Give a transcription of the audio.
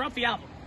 From the album.